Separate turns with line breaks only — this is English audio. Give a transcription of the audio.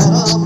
Hello.